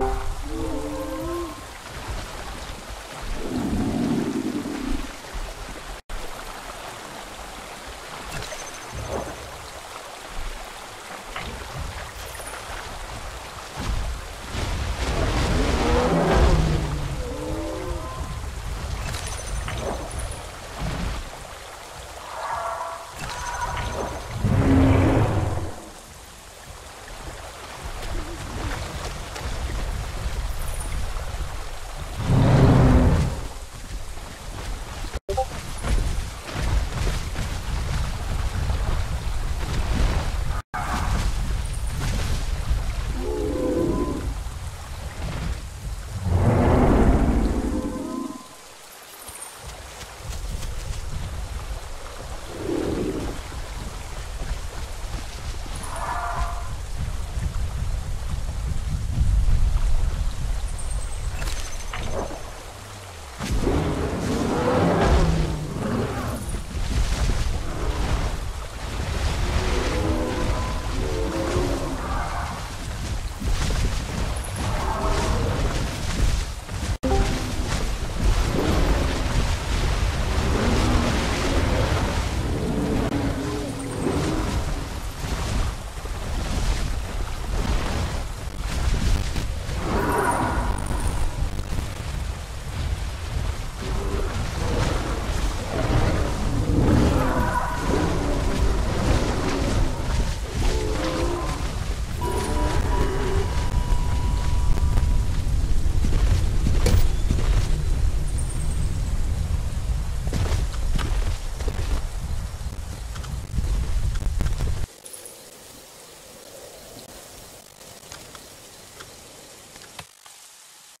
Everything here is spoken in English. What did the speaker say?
you.